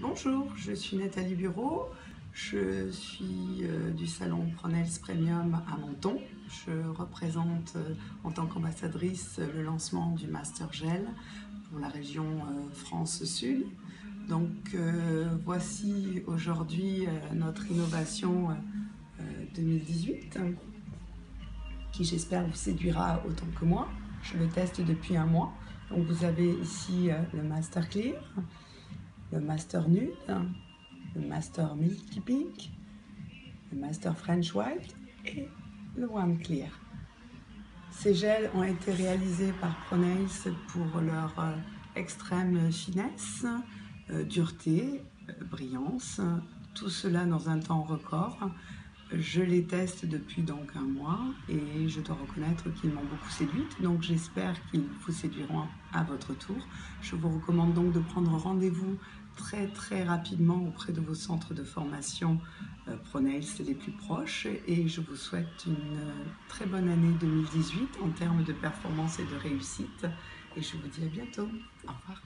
Bonjour, je suis Nathalie Bureau. Je suis euh, du salon Pronels Premium à Menton. Je représente euh, en tant qu'ambassadrice le lancement du Master Gel pour la région euh, France Sud. Donc voici aujourd'hui notre innovation 2018 qui j'espère vous séduira autant que moi. Je le teste depuis un mois. Donc vous avez ici le Master Clear, le Master Nude, le Master Milky Pink, le Master French White et le One Clear. Ces gels ont été réalisés par Pronails pour leur euh, extrême finesse, euh, dureté, euh, brillance, tout cela dans un temps record. Je les teste depuis donc un mois et je dois reconnaître qu'ils m'ont beaucoup séduite, donc j'espère qu'ils vous séduiront à votre tour. Je vous recommande donc de prendre rendez-vous très très rapidement auprès de vos centres de formation euh, Pronails les plus proches et je vous souhaite une euh, très bonne année 2018 en termes de performance et de réussite et je vous dis à bientôt. Au revoir.